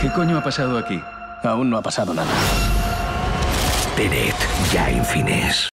¿Qué coño ha pasado aquí? Aún no ha pasado nada. Tenet, ya en.